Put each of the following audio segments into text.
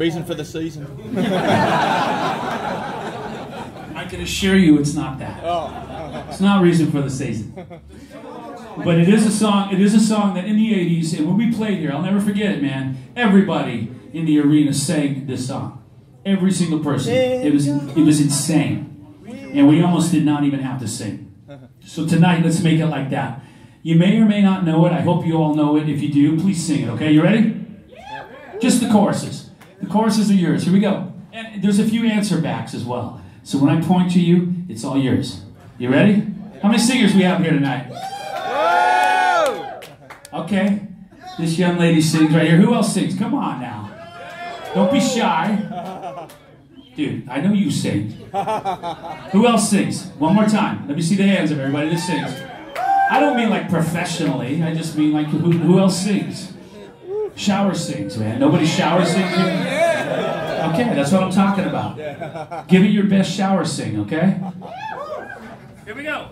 Reason for the season. I can assure you it's not that. Oh. It's not reason for the season. But it is a song, it is a song that in the 80s, and when we played here, I'll never forget it, man. Everybody in the arena sang this song. Every single person. It was it was insane. And we almost did not even have to sing. So tonight, let's make it like that. You may or may not know it. I hope you all know it. If you do, please sing it, okay? You ready? Just the choruses. Choruses are yours. Here we go. And there's a few answer backs as well. So when I point to you, it's all yours. You ready? How many singers we have here tonight? Okay. This young lady sings right here. Who else sings? Come on now. Don't be shy. Dude, I know you sing. Who else sings? One more time. Let me see the hands of everybody that sings. I don't mean like professionally. I just mean like who, who else sings? Shower sings, man. Nobody shower sings here? Okay, that's what I'm talking about. Give it your best shower sing, okay? Here we go.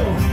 Oh!